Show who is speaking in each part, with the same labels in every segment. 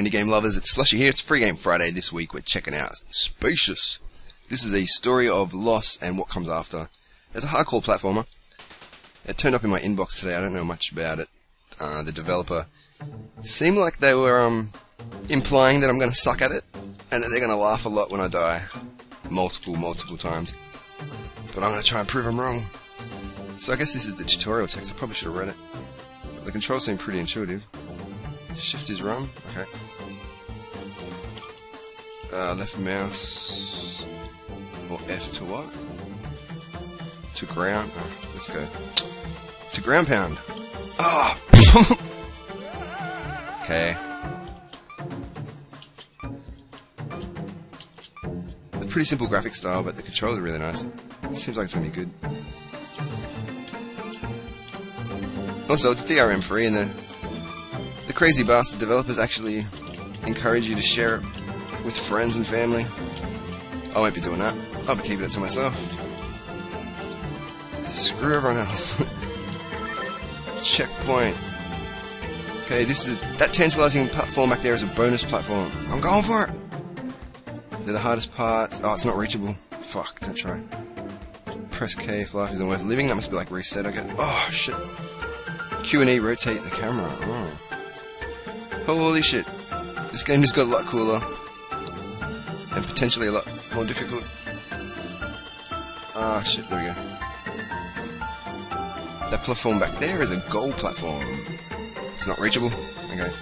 Speaker 1: indie game lovers, it's Slushy here. It's Free Game Friday. This week we're checking out Spacious. This is a story of loss and what comes after. It's a hardcore platformer. It turned up in my inbox today. I don't know much about it. Uh, the developer seemed like they were um, implying that I'm going to suck at it and that they're going to laugh a lot when I die. Multiple, multiple times. But I'm going to try and prove them wrong. So I guess this is the tutorial text. I probably should have read it. But the controls seem pretty intuitive. Shift is run. Okay. Uh, left mouse or F to what? To ground. Oh, let's go. To ground pound. Ah. Okay. A pretty simple graphic style, but the controls are really nice. It seems like it's gonna be good. Also, it's DRM free, and the crazy bastard developers actually encourage you to share it with friends and family. I won't be doing that. I'll be keeping it to myself. Screw everyone else. Checkpoint. Okay, this is that tantalizing platform back there is a bonus platform. I'm going for it. They're the hardest parts. Oh, it's not reachable. Fuck, don't try. Press K if life isn't worth living. That must be like reset. I guess. Oh shit. Q and E rotate the camera. Oh. Holy shit. This game just got a lot cooler. And potentially a lot more difficult. Ah, shit, there we go. That platform back there is a gold platform. It's not reachable. Okay.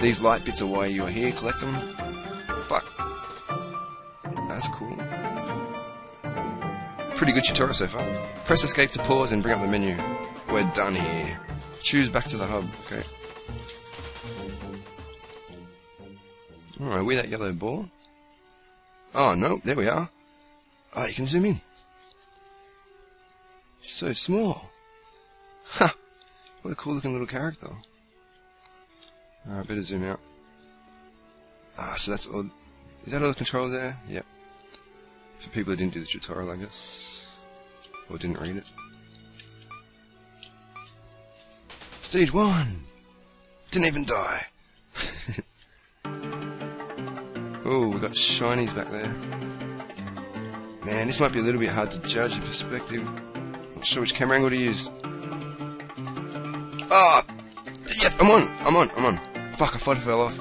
Speaker 1: These light bits are why you are here. Collect them. Fuck. That's cool. Pretty good tutorial so far. Press escape to pause and bring up the menu. We're done here. Choose back to the hub. Okay. Alright, where that yellow ball? Oh, no, there we are. Oh, you can zoom in. It's so small. Ha! What a cool looking little character. Alright, better zoom out. Ah, so that's all. Is that all the controls there? Yep. For people who didn't do the tutorial, I guess. Or didn't read it. Stage 1! Didn't even die. Oh, we got shinies back there. Man, this might be a little bit hard to judge the perspective. Not sure which camera angle to use. Ah! Yep, I'm on, I'm on, I'm on. Fuck, I thought I fell off.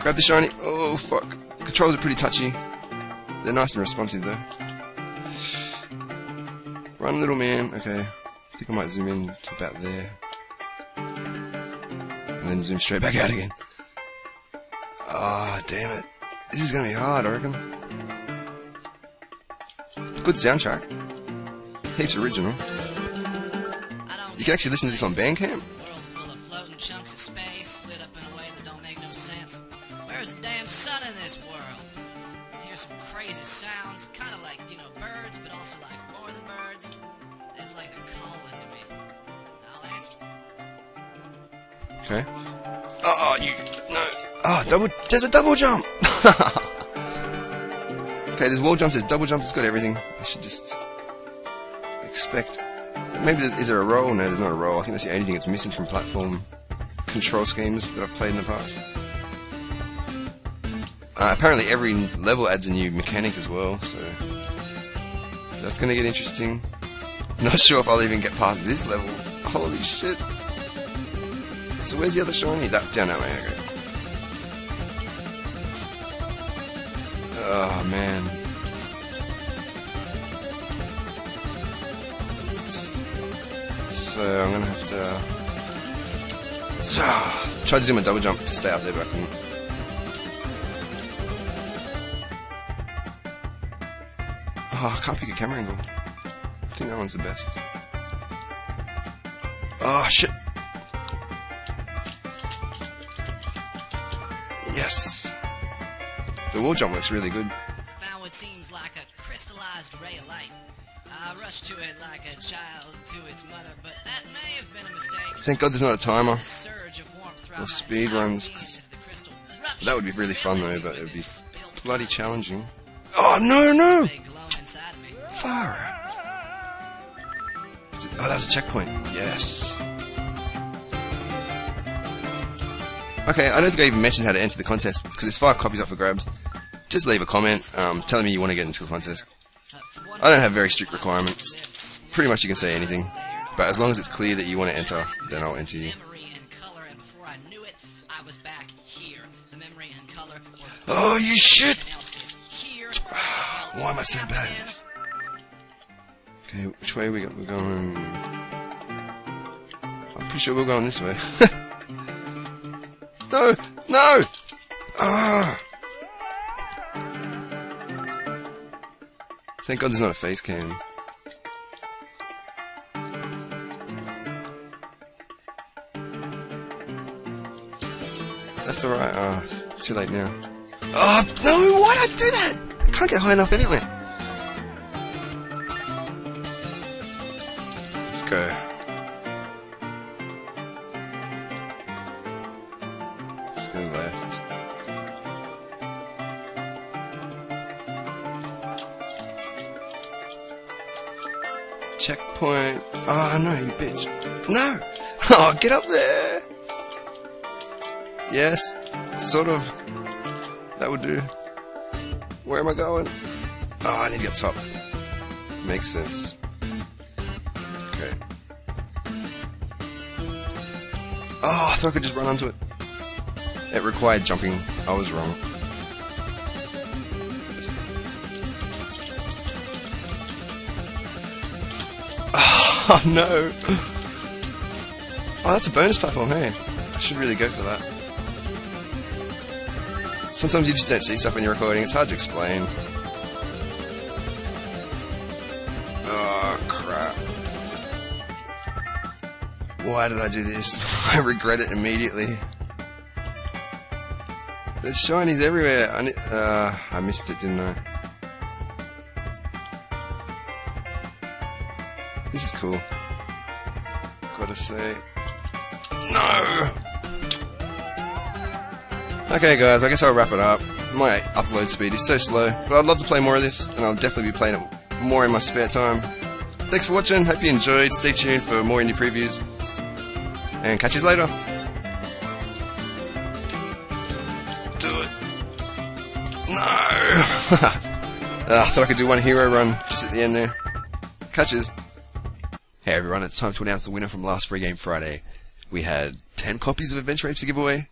Speaker 1: Grab the shiny. Oh, fuck. Controls are pretty touchy. They're nice and responsive, though. Run, little man. Okay. I think I might zoom in to about there. And then zoom straight back out again. Ah, oh, damn it. This is gonna be hard, I reckon. Good soundtrack. Heaps original. You can actually listen to this on Bandcamp.
Speaker 2: Where's the damn sun in this world? Hear some crazy sounds, kind of like, you know, birds, but also like more than birds. It's like they're calling to me. I'll answer.
Speaker 1: Okay. Oh, you. No. Ah, oh, double. There's a double jump. okay, there's wall jumps. There's double jumps. It's got everything. I should just expect. Maybe is there a roll? No, there's not a roll. I think that's the only thing that's missing from platform control schemes that I've played in the past. Uh, apparently, every level adds a new mechanic as well, so that's gonna get interesting. Not sure if I'll even get past this level. Holy shit! So where's the other shiny? That down that way. Okay. Oh man. So I'm gonna have to try to do my double jump to stay up there, but I couldn't. Oh, I can't pick a camera angle. I think that one's the best. Oh shit! The wall jump works really good.
Speaker 2: Found what seems like a crystallized ray of light. I rushed to it like a child to its mother, but that may have been a mistake.
Speaker 1: Thank God there's not a timer.
Speaker 2: A surge of warmth throughout
Speaker 1: Or speed runs,
Speaker 2: being
Speaker 1: 'cause
Speaker 2: as if the crystal erupted.
Speaker 1: That would be really fun though, but it would be bloody challenging. Oh no no!
Speaker 2: Big glow inside me.
Speaker 1: Far out. Oh, that's a checkpoint. Yes. Okay, I don't think I even mentioned how to enter the contest because there's five copies up for grabs. Just leave a comment um, telling me you want to get into the contest. I don't have very strict requirements. Pretty much you can say anything. But as long as it's clear that you want to enter, then I'll enter you.
Speaker 2: memory and color, and before I knew it, I was back here. Memory and color.
Speaker 1: Oh, you shit!
Speaker 2: something else is here. What the hell
Speaker 1: Why am I so bad at this? Okay, which way we go? We're going. I'm pretty sure we're going this way. no! No! Ah! Thank God there's not a face cam. Left or right? Ah, it's too late now. Oh, no! Why'd I do that? I can't get high enough anyway. Let's go. Checkpoint. Oh no, you bitch. No! Oh, get up there! Yes, sort of. That would do. Where am I going? Oh, I need to get up top. Makes sense. Okay. Oh, I thought I could just run onto it. It required jumping. I was wrong. Oh no! Oh, that's a bonus platform, hey? I should really go for that. Sometimes you just don't see stuff when you're recording, it's hard to explain. Oh, crap. Why did I do this? I regret it immediately. There's shinies everywhere. I, uh, I missed it, didn't I? This is cool. Gotta say. No! Okay, guys, I guess I'll wrap it up. My upload speed is so slow, but I'd love to play more of this, and I'll definitely be playing it more in my spare time. Thanks for watching, hope you enjoyed. Stay tuned for more indie previews, and catch you later. Do it. No! Ah, I thought I could do one hero run just at the end there. Catches. Hey everyone, it's time to announce the winner from last Free Game Friday. We had 10 copies of Adventure Apes to give away.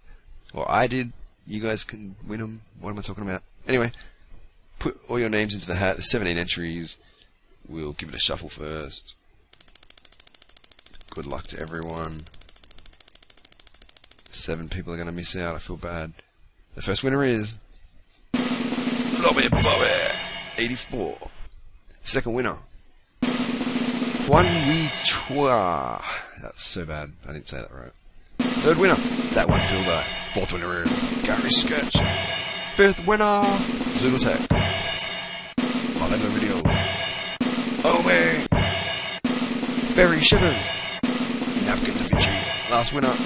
Speaker 1: Or I did. You guys can win them. What am I talking about? Anyway, put all your names into the hat. There's 17 entries. We'll give it a shuffle first. Good luck to everyone. Seven people are going to miss out. I feel bad. The first winner is... Blobby Bobby! 84. Second winner... Juan Wee Chua. That's so bad. I didn't say that right. Third winner. That one filled by. Fourth winner is Gary Sketch. Fifth winner. Zootech. My Lego video. Omi. Barry Shivers. Napkin Da Vinci. Last winner.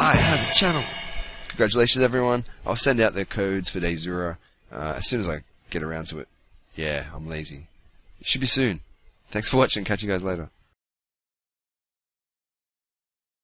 Speaker 1: I has a channel. Congratulations, everyone. I'll send out the codes for Day Zero uh, as soon as I get around to it. Yeah, I'm lazy. It should be soon. Thanks for watching. Catch you guys later.